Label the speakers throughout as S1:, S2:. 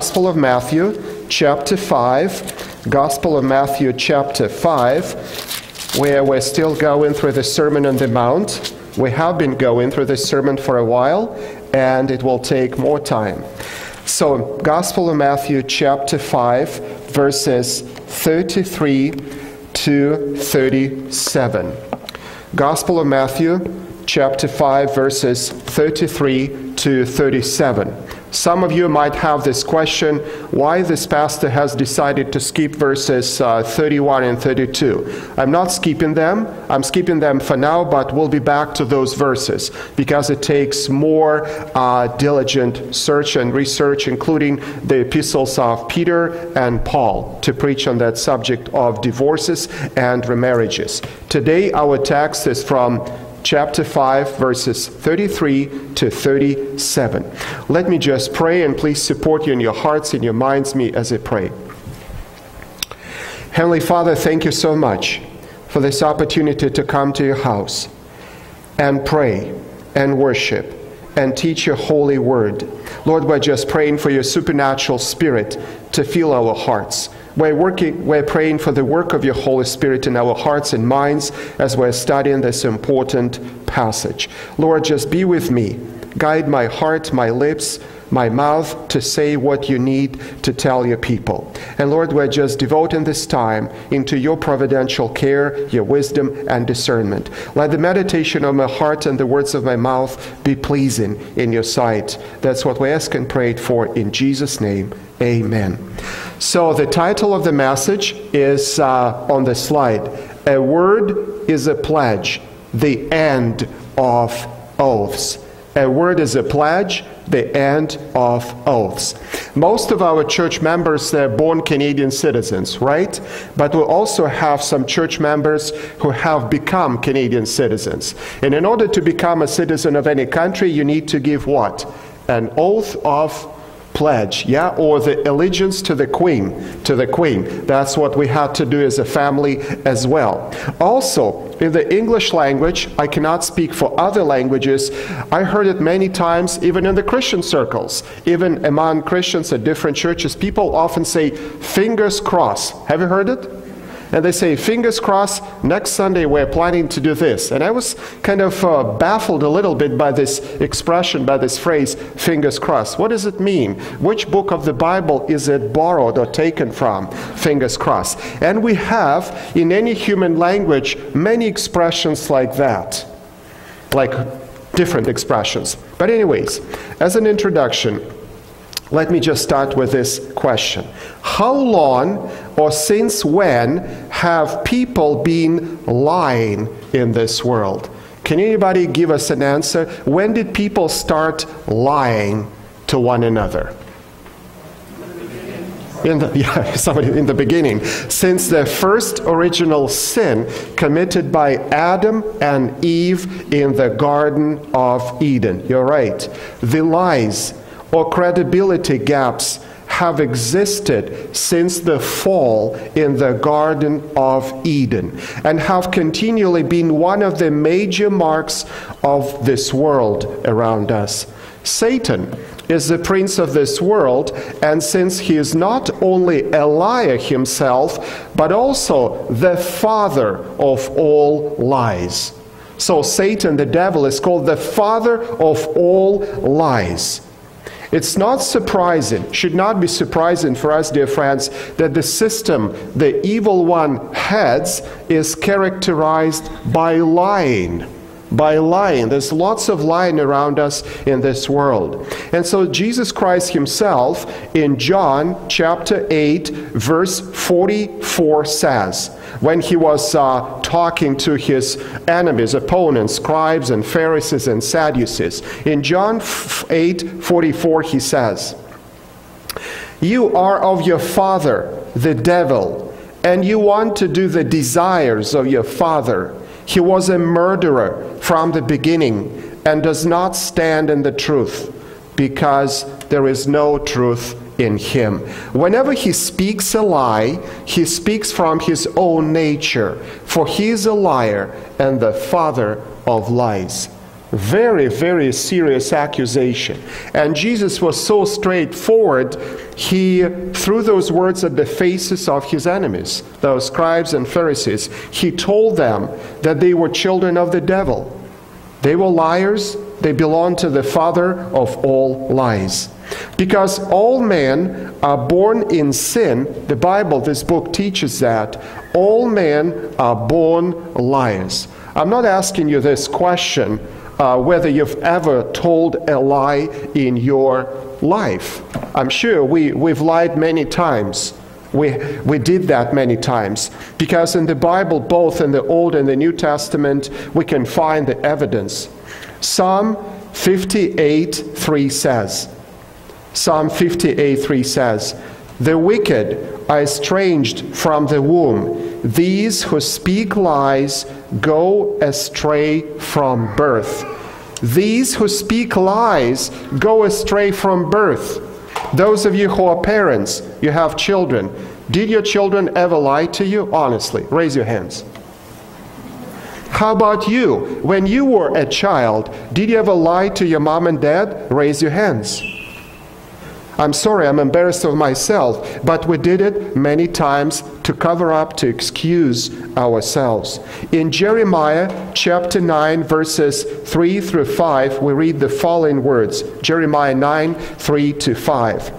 S1: Gospel of Matthew, chapter 5. Gospel of Matthew, chapter 5, where we're still going through the Sermon on the Mount. We have been going through this sermon for a while, and it will take more time. So, Gospel of Matthew, chapter 5, verses 33 to 37. Gospel of Matthew, chapter 5, verses 33 to 37. Some of you might have this question why this pastor has decided to skip verses uh, 31 and 32. I'm not skipping them, I'm skipping them for now, but we'll be back to those verses because it takes more uh, diligent search and research, including the epistles of Peter and Paul, to preach on that subject of divorces and remarriages. Today, our text is from chapter 5, verses 33 to 37. Let me just pray and please support you in your hearts and your minds me as I pray. Heavenly Father, thank you so much for this opportunity to come to your house and pray and worship and teach your holy word. Lord, we're just praying for your supernatural spirit to fill our hearts we're, working, we're praying for the work of your Holy Spirit in our hearts and minds as we're studying this important passage. Lord, just be with me. Guide my heart, my lips, my mouth to say what you need to tell your people. And Lord, we're just devoting this time into your providential care, your wisdom, and discernment. Let the meditation of my heart and the words of my mouth be pleasing in your sight. That's what we ask and pray for in Jesus' name. Amen. So, the title of the message is uh, on the slide A Word is a Pledge, the End of Oaths. A word is a pledge, the end of oaths. Most of our church members are born Canadian citizens, right? But we also have some church members who have become Canadian citizens. And in order to become a citizen of any country, you need to give what? An oath of pledge, yeah, or the allegiance to the queen, to the queen. That's what we had to do as a family as well. Also, in the English language, I cannot speak for other languages. I heard it many times, even in the Christian circles, even among Christians at different churches. People often say, fingers crossed. Have you heard it? And they say, fingers crossed, next Sunday we're planning to do this. And I was kind of uh, baffled a little bit by this expression, by this phrase, fingers crossed. What does it mean? Which book of the Bible is it borrowed or taken from? Fingers crossed. And we have, in any human language, many expressions like that, like different expressions. But, anyways, as an introduction, let me just start with this question How long or since when have people been lying in this world? Can anybody give us an answer? When did people start lying to one another? In the, yeah, somebody in the beginning. Since the first original sin committed by Adam and Eve in the Garden of Eden. You're right. The lies or credibility gaps have existed since the fall in the Garden of Eden and have continually been one of the major marks of this world around us. Satan is the prince of this world, and since he is not only a liar himself, but also the father of all lies. So, Satan, the devil, is called the father of all lies. It's not surprising, should not be surprising for us, dear friends, that the system the evil one heads is characterized by lying by lying. There's lots of lying around us in this world. And so Jesus Christ himself in John chapter 8 verse 44 says, when he was uh, talking to his enemies, opponents, scribes and Pharisees and Sadducees. In John 8 44, he says, You are of your father, the devil, and you want to do the desires of your father. He was a murderer from the beginning and does not stand in the truth because there is no truth in him. Whenever he speaks a lie, he speaks from his own nature, for he is a liar and the father of lies. Very, very serious accusation. And Jesus was so straightforward, he threw those words at the faces of his enemies, those scribes and Pharisees. He told them that they were children of the devil. They were liars, they belonged to the father of all lies. Because all men are born in sin, the Bible, this book teaches that. All men are born liars. I'm not asking you this question uh, whether you've ever told a lie in your life. I'm sure we, we've lied many times. We, we did that many times because in the Bible, both in the Old and the New Testament, we can find the evidence. Psalm 58 3 says, Psalm 58 3 says, The wicked are estranged from the womb. These who speak lies go astray from birth. These who speak lies go astray from birth. Those of you who are parents, you have children. Did your children ever lie to you? Honestly, raise your hands. How about you? When you were a child, did you ever lie to your mom and dad? Raise your hands. I'm sorry, I'm embarrassed of myself, but we did it many times to cover up, to excuse ourselves. In Jeremiah chapter 9, verses 3 through 5, we read the following words Jeremiah 9, 3 to 5.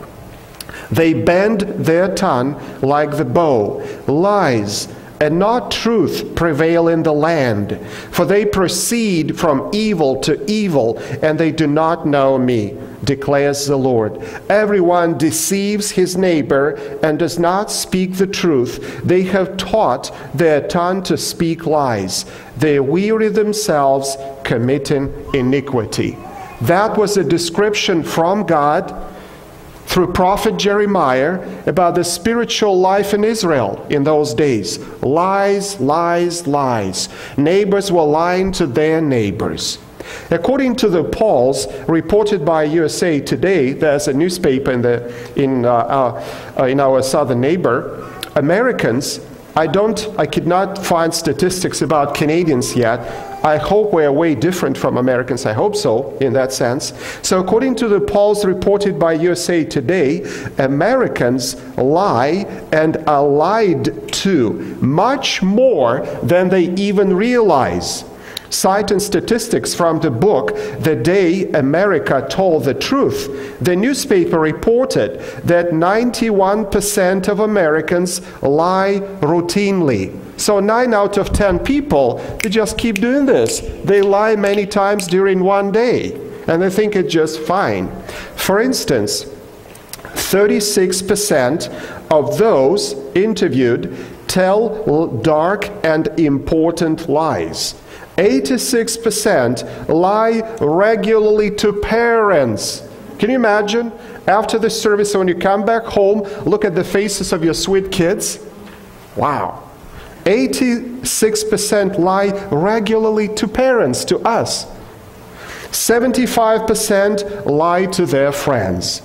S1: They bend their tongue like the bow, lies and not truth prevail in the land. For they proceed from evil to evil, and they do not know me, declares the Lord. Everyone deceives his neighbor and does not speak the truth. They have taught their tongue to speak lies. They weary themselves, committing iniquity. That was a description from God through prophet Jeremiah about the spiritual life in Israel in those days. Lies, lies, lies. Neighbors were lying to their neighbors. According to the polls reported by USA Today, there's a newspaper in, the, in, uh, uh, in our southern neighbor, Americans, I don't, I could not find statistics about Canadians yet, I hope we're way different from Americans. I hope so, in that sense. So, according to the polls reported by USA Today, Americans lie and are lied to much more than they even realize. Citing statistics from the book The Day America Told the Truth, the newspaper reported that 91% of Americans lie routinely. So, nine out of 10 people, they just keep doing this. They lie many times during one day, and they think it's just fine. For instance, 36% of those interviewed tell dark and important lies. 86% lie regularly to parents. Can you imagine? After the service, when you come back home, look at the faces of your sweet kids. Wow. 86% lie regularly to parents, to us. 75% lie to their friends.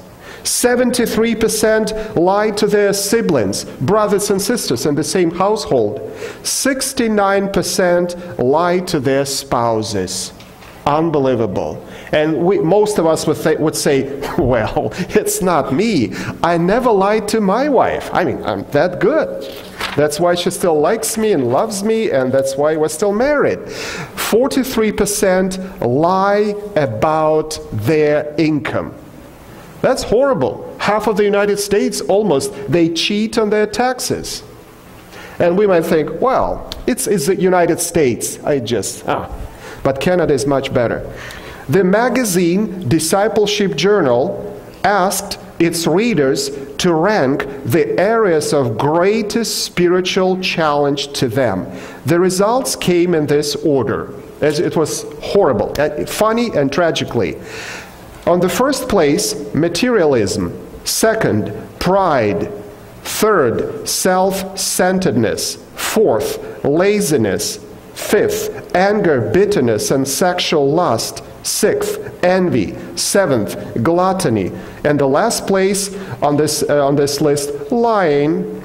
S1: 73% lie to their siblings, brothers and sisters in the same household. 69% lie to their spouses. Unbelievable. And we, most of us would, th- would say, well, it's not me. I never lied to my wife. I mean, I'm that good. That's why she still likes me and loves me, and that's why we're still married. 43% lie about their income. That's horrible. Half of the United States almost, they cheat on their taxes. And we might think, well, it's, it's the United States. I just, ah. But Canada is much better. The magazine Discipleship Journal asked its readers to rank the areas of greatest spiritual challenge to them. The results came in this order, as it was horrible, uh, funny and tragically. On the first place, materialism. Second, pride. Third, self centeredness. Fourth, laziness. Fifth, anger, bitterness, and sexual lust. Sixth, envy. Seventh, gluttony. And the last place on this, uh, on this list, lying.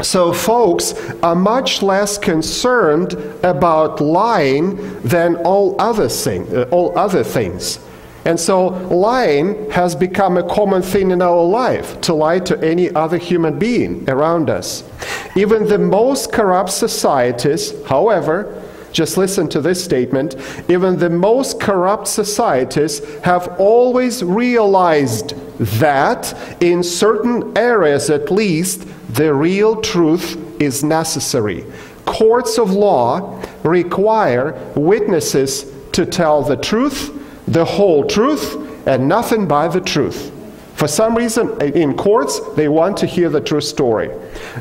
S1: So, folks are much less concerned about lying than all other, thing, uh, all other things. And so, lying has become a common thing in our life to lie to any other human being around us. Even the most corrupt societies, however, just listen to this statement. Even the most corrupt societies have always realized that, in certain areas at least, the real truth is necessary. Courts of law require witnesses to tell the truth, the whole truth, and nothing but the truth. For some reason, in courts, they want to hear the true story.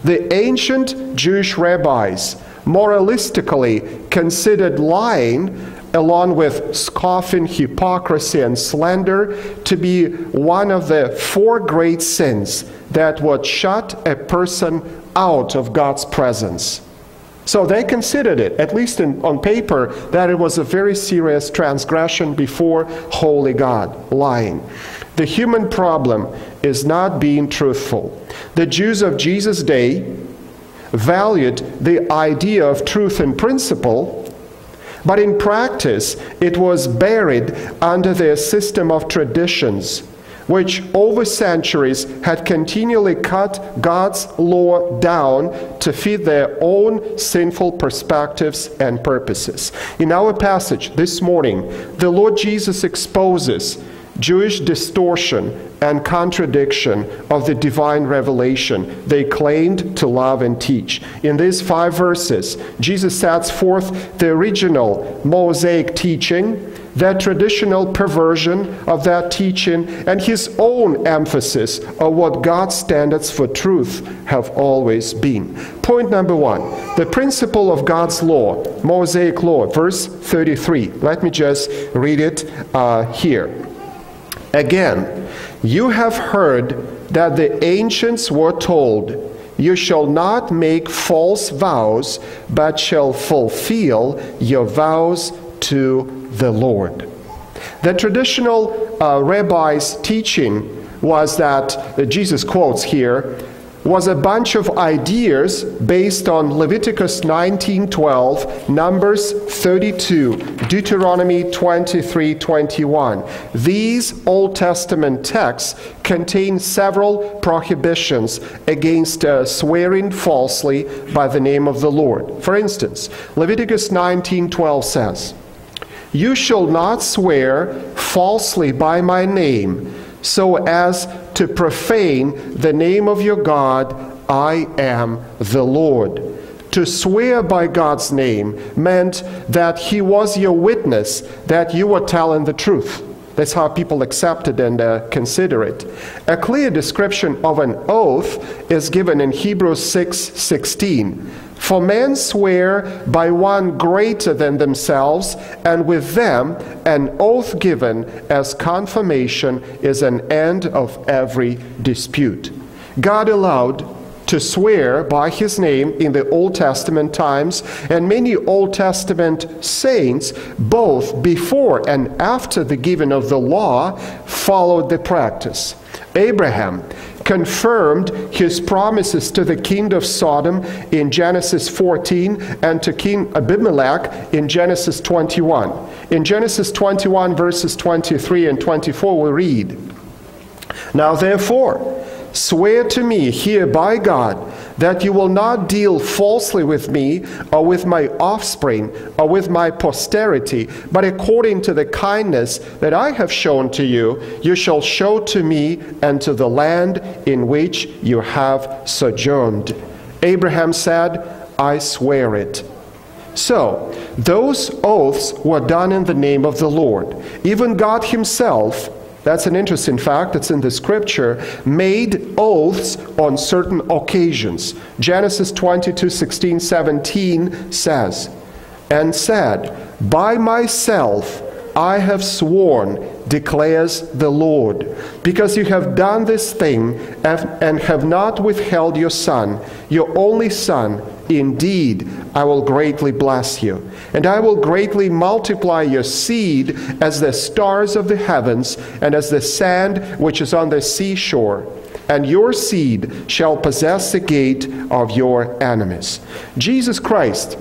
S1: The ancient Jewish rabbis moralistically considered lying along with scoffing, hypocrisy, and slander, to be one of the four great sins that would shut a person out of God's presence. So they considered it, at least in, on paper, that it was a very serious transgression before holy God, lying. The human problem is not being truthful. The Jews of Jesus' day valued the idea of truth in principle but in practice, it was buried under their system of traditions, which over centuries had continually cut God's law down to fit their own sinful perspectives and purposes. In our passage this morning, the Lord Jesus exposes Jewish distortion and contradiction of the divine revelation they claimed to love and teach. In these five verses, Jesus sets forth the original Mosaic teaching, that traditional perversion of that teaching, and his own emphasis on what God's standards for truth have always been. Point number one the principle of God's law, Mosaic law, verse 33. Let me just read it uh, here. Again, you have heard that the ancients were told, You shall not make false vows, but shall fulfill your vows to the Lord. The traditional uh, rabbi's teaching was that, uh, Jesus quotes here, was a bunch of ideas based on Leviticus 19:12, Numbers 32, Deuteronomy 23:21. These Old Testament texts contain several prohibitions against uh, swearing falsely by the name of the Lord. For instance, Leviticus 19:12 says, "You shall not swear falsely by my name." so as to profane the name of your God, I am the Lord. To swear by God's name meant that He was your witness, that you were telling the truth. That's how people accept it and uh, consider it. A clear description of an oath is given in Hebrews 6 16. For men swear by one greater than themselves, and with them an oath given as confirmation is an end of every dispute. God allowed to swear by his name in the Old Testament times, and many Old Testament saints, both before and after the giving of the law, followed the practice. Abraham confirmed his promises to the king of Sodom in Genesis 14 and to King Abimelech in Genesis 21. In Genesis 21, verses 23 and 24, we read Now therefore, swear to me here by God that you will not deal falsely with me or with my offspring or with my posterity, but according to the kindness that I have shown to you, you shall show to me and to the land in which you have sojourned. Abraham said, I swear it. So, those oaths were done in the name of the Lord. Even God Himself that's an interesting fact. It's in the scripture. Made oaths on certain occasions. Genesis 22 16, 17 says, And said, By myself I have sworn, declares the Lord, because you have done this thing and have not withheld your son, your only son Indeed, I will greatly bless you, and I will greatly multiply your seed as the stars of the heavens and as the sand which is on the seashore. and your seed shall possess the gate of your enemies. Jesus Christ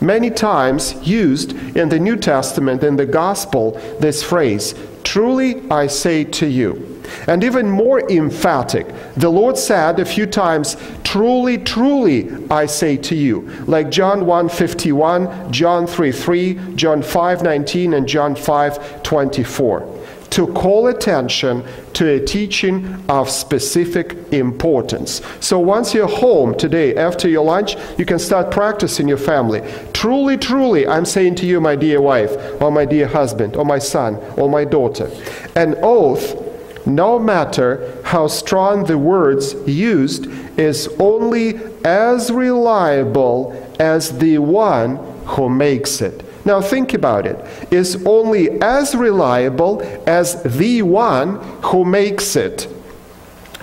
S1: many times used in the New Testament, in the Gospel, this phrase, Truly I say to you. And even more emphatic, the Lord said a few times, Truly, truly, I say to you. Like John 1:51, John 3:3, John 5:19, and John 5:24 to call attention to a teaching of specific importance. So once you're home today after your lunch, you can start practicing your family. Truly, truly, I'm saying to you, my dear wife, or my dear husband, or my son, or my daughter, an oath no matter how strong the words used, is only as reliable as the one who makes it. Now think about it. Is only as reliable as the one who makes it.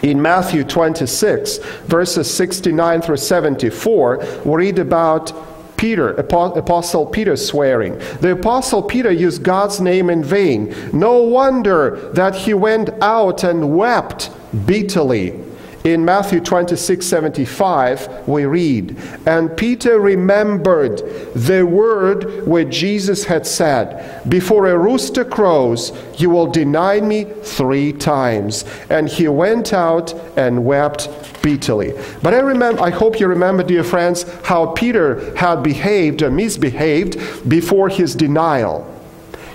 S1: In Matthew 26, verses 69 through 74, we read about Peter, Apostle Peter swearing. The Apostle Peter used God's name in vain. No wonder that he went out and wept bitterly. In Matthew 26 75, we read, And Peter remembered the word which Jesus had said, Before a rooster crows, you will deny me three times. And he went out and wept bitterly. But I remember, I hope you remember, dear friends, how Peter had behaved or misbehaved before his denial.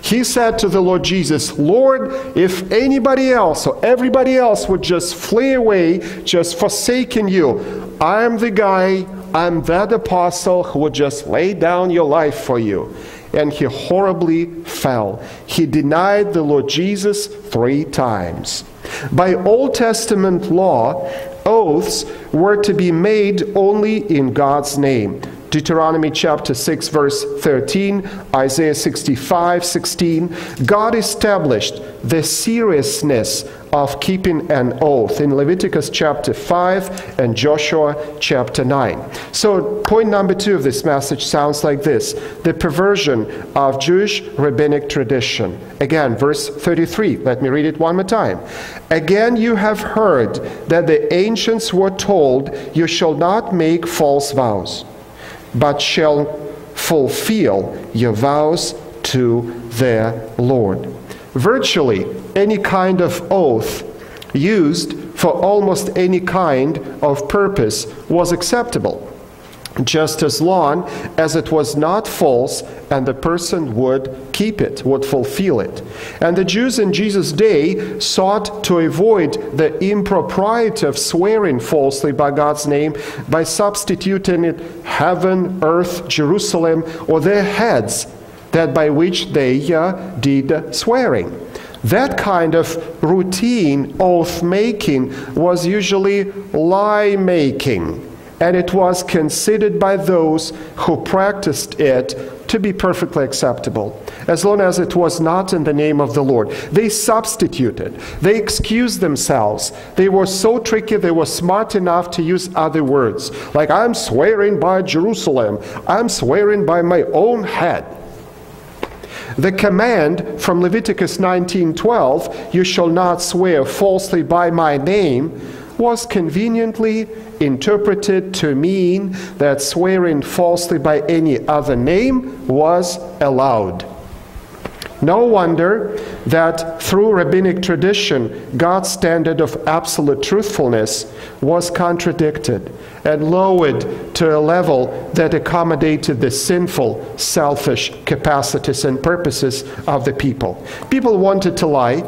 S1: He said to the Lord Jesus, Lord, if anybody else or everybody else would just flee away, just forsaken you, I'm the guy, I'm that apostle who would just lay down your life for you. And he horribly fell. He denied the Lord Jesus three times. By Old Testament law, oaths were to be made only in God's name. Deuteronomy chapter 6, verse 13, Isaiah 65, 16, God established the seriousness of keeping an oath in Leviticus chapter 5 and Joshua chapter 9. So, point number two of this message sounds like this the perversion of Jewish rabbinic tradition. Again, verse 33. Let me read it one more time. Again, you have heard that the ancients were told, You shall not make false vows but shall fulfill your vows to their Lord. Virtually any kind of oath used for almost any kind of purpose was acceptable just as long as it was not false and the person would keep it, would fulfill it. And the Jews in Jesus' day sought to avoid the impropriety of swearing falsely by God's name by substituting it heaven, earth, Jerusalem, or their heads, that by which they uh, did swearing. That kind of routine oath making was usually lie making and it was considered by those who practiced it to be perfectly acceptable, as long as it was not in the name of the Lord. They substituted, they excused themselves. They were so tricky, they were smart enough to use other words, like, I'm swearing by Jerusalem, I'm swearing by my own head. The command from Leviticus 19:12, you shall not swear falsely by my name, was conveniently interpreted to mean that swearing falsely by any other name was allowed. No wonder that through rabbinic tradition, God's standard of absolute truthfulness was contradicted and lowered to a level that accommodated the sinful, selfish capacities and purposes of the people. People wanted to lie,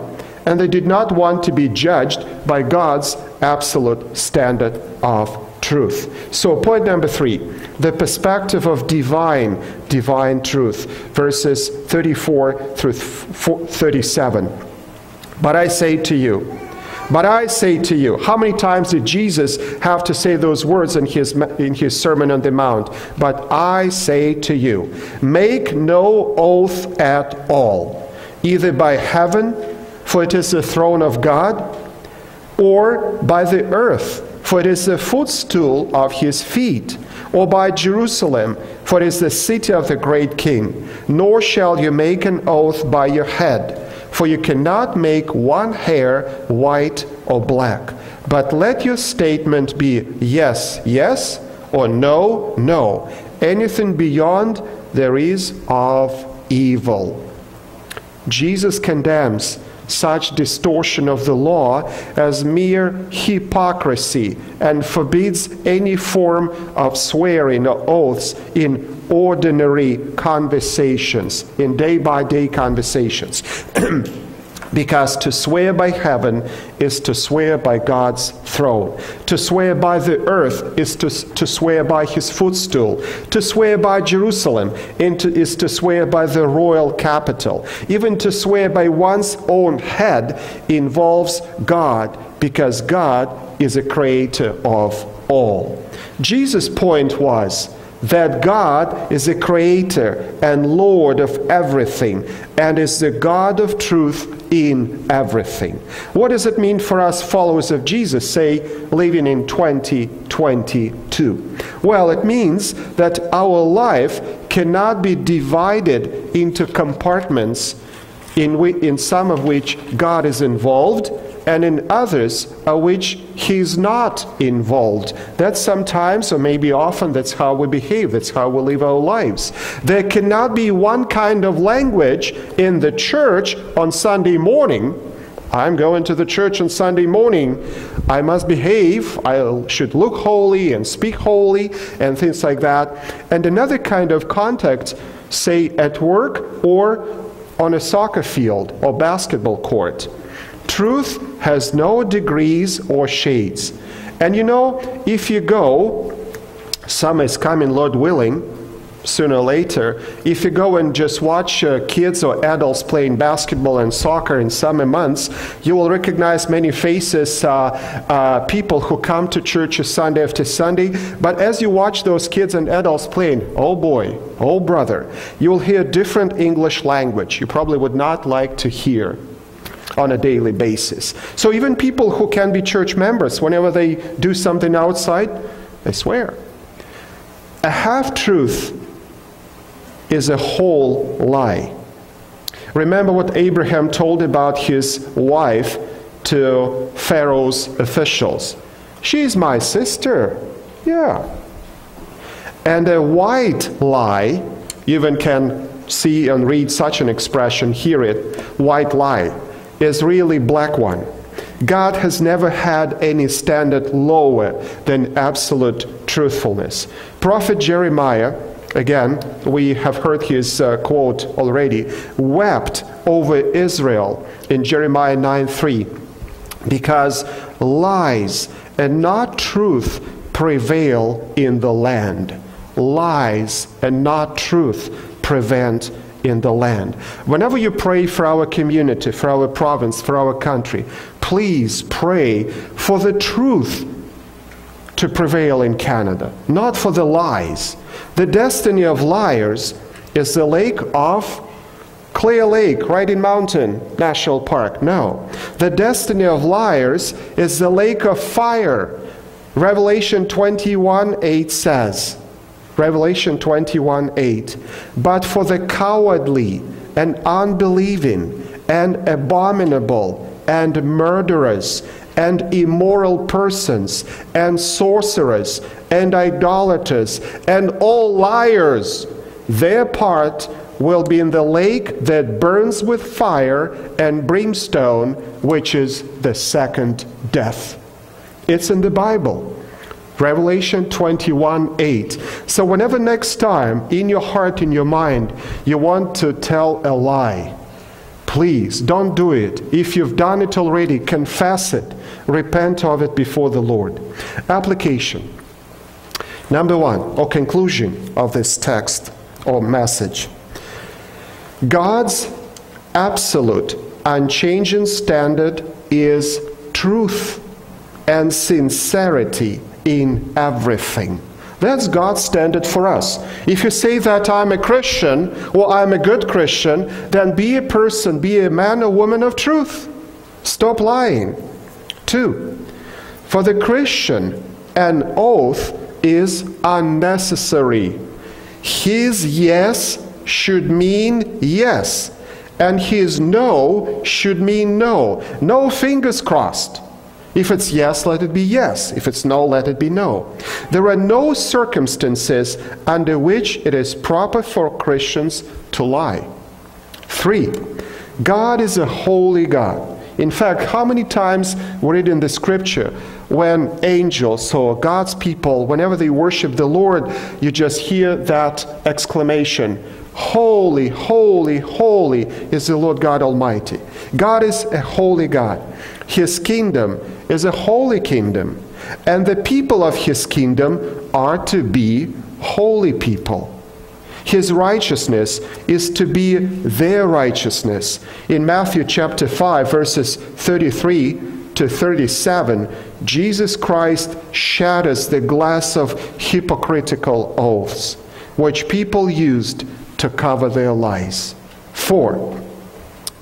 S1: and they did not want to be judged by God's absolute standard of truth. So, point number three the perspective of divine, divine truth, verses 34 through 37. But I say to you, but I say to you, how many times did Jesus have to say those words in his, in his Sermon on the Mount? But I say to you, make no oath at all, either by heaven for it is the throne of God, or by the earth, for it is the footstool of his feet, or by Jerusalem, for it is the city of the great king. Nor shall you make an oath by your head, for you cannot make one hair white or black. but let your statement be yes, yes, or no, no. Anything beyond there is of evil. Jesus condemns such distortion of the law as mere hypocrisy and forbids any form of swearing or oaths in ordinary conversations, in day by day conversations. Because to swear by heaven is to swear by God's throne. To swear by the earth is to, to swear by his footstool. To swear by Jerusalem is to swear by the royal capital. Even to swear by one's own head involves God because God is a creator of all. Jesus' point was that God is a creator and Lord of everything and is the God of truth in everything. What does it mean for us followers of Jesus, say, living in 2022? Well, it means that our life cannot be divided into compartments in, in some of which God is involved and in others of which he's not involved. That's sometimes, or maybe often, that's how we behave, that's how we live our lives. There cannot be one kind of language in the church on Sunday morning. I'm going to the church on Sunday morning. I must behave. I should look holy and speak holy and things like that. And another kind of contact, say at work or on a soccer field or basketball court. Truth has no degrees or shades. And you know, if you go, summer is coming, Lord willing, sooner or later, if you go and just watch uh, kids or adults playing basketball and soccer in summer months, you will recognize many faces, uh, uh, people who come to church Sunday after Sunday. But as you watch those kids and adults playing, oh boy, oh brother, you will hear different English language you probably would not like to hear on a daily basis. So even people who can be church members, whenever they do something outside, they swear. A half truth is a whole lie. Remember what Abraham told about his wife to Pharaoh's officials. She's my sister. Yeah. And a white lie, even can see and read such an expression, hear it, white lie is really black one. God has never had any standard lower than absolute truthfulness. Prophet Jeremiah, again, we have heard his uh, quote already, wept over Israel in Jeremiah 9:3 because lies and not truth prevail in the land. Lies and not truth prevent in the land. Whenever you pray for our community, for our province, for our country, please pray for the truth to prevail in Canada, not for the lies. The destiny of liars is the lake of Clear Lake, Riding Mountain National Park. No. The destiny of liars is the lake of fire. Revelation 21 8 says. Revelation 21 8. But for the cowardly and unbelieving and abominable and murderers and immoral persons and sorcerers and idolaters and all liars, their part will be in the lake that burns with fire and brimstone, which is the second death. It's in the Bible. Revelation 21 8. So, whenever next time in your heart, in your mind, you want to tell a lie, please don't do it. If you've done it already, confess it, repent of it before the Lord. Application. Number one, or conclusion of this text or message God's absolute, unchanging standard is truth and sincerity in everything. That's God's standard for us. If you say that I'm a Christian or I'm a good Christian, then be a person, be a man or woman of truth. Stop lying. Two, for the Christian, an oath is unnecessary. His yes should mean yes, and his no should mean no. No fingers crossed. If it's yes, let it be yes. If it's no, let it be no. There are no circumstances under which it is proper for Christians to lie. Three, God is a holy God. In fact, how many times we read in the scripture when angels or God's people, whenever they worship the Lord, you just hear that exclamation Holy, holy, holy is the Lord God Almighty. God is a holy God. His kingdom is a holy kingdom. And the people of his kingdom are to be holy people. His righteousness is to be their righteousness. In Matthew chapter 5, verses 33 to 37, Jesus Christ shatters the glass of hypocritical oaths, which people used to cover their lies. Four,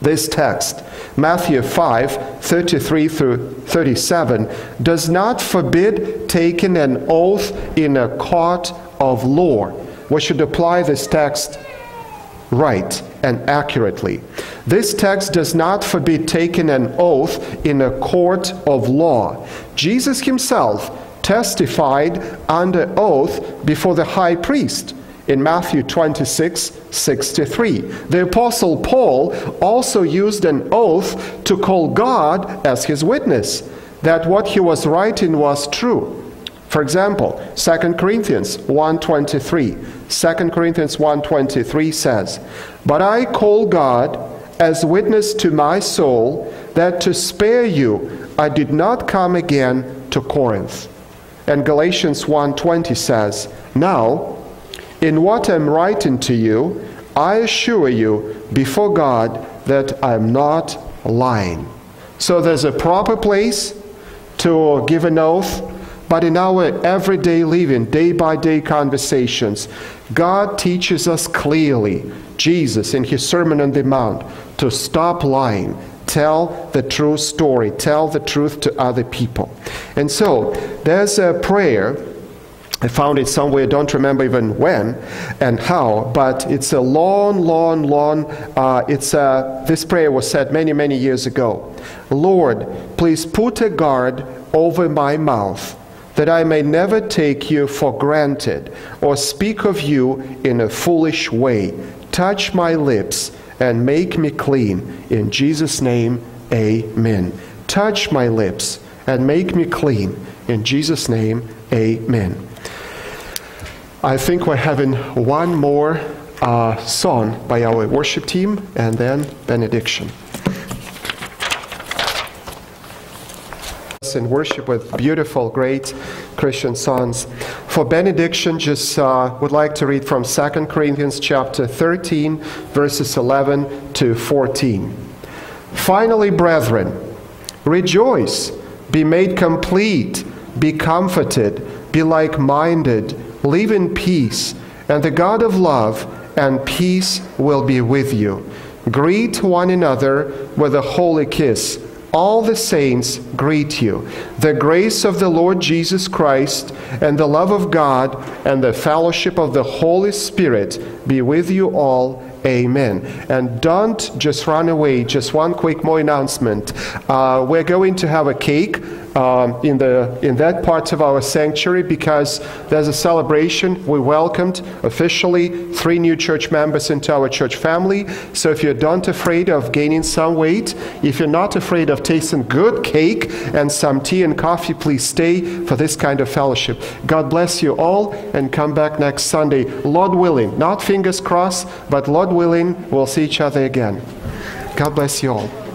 S1: this text, Matthew 5 33 through 37, does not forbid taking an oath in a court of law we should apply this text right and accurately. This text does not forbid taking an oath in a court of law. Jesus himself testified under oath before the high priest in Matthew 26 63. The Apostle Paul also used an oath to call God as his witness that what he was writing was true. For example, 2 Corinthians 1:23. 2 Corinthians 1:23 says, "But I call God as witness to my soul that to spare you I did not come again to Corinth." And Galatians 1:20 says, "Now, in what I'm writing to you, I assure you before God that I'm not lying." So there's a proper place to give an oath but in our everyday living, day by day conversations, God teaches us clearly, Jesus in his Sermon on the Mount, to stop lying, tell the true story, tell the truth to other people. And so there's a prayer. I found it somewhere, don't remember even when and how, but it's a long, long, long, uh, it's a, this prayer was said many, many years ago. Lord, please put a guard over my mouth that I may never take you for granted or speak of you in a foolish way. Touch my lips and make me clean. In Jesus' name, amen. Touch my lips and make me clean. In Jesus' name, amen. I think we're having one more uh, song by our worship team and then benediction. and worship with beautiful, great Christian songs. For benediction, just uh, would like to read from 2 Corinthians chapter 13, verses 11 to 14. Finally, brethren, rejoice, be made complete, be comforted, be like minded, live in peace, and the God of love and peace will be with you. Greet one another with a holy kiss. All the saints greet you. The grace of the Lord Jesus Christ and the love of God and the fellowship of the Holy Spirit be with you all. Amen. And don't just run away. Just one quick more announcement. Uh, we're going to have a cake um, in, the, in that part of our sanctuary because there's a celebration. We welcomed officially three new church members into our church family. So if you're not afraid of gaining some weight, if you're not afraid of tasting good cake and some tea and coffee, please stay for this kind of fellowship. God bless you all and come back next Sunday. Lord willing, not fingers crossed, but Lord willing, we'll see each other again. God bless you all.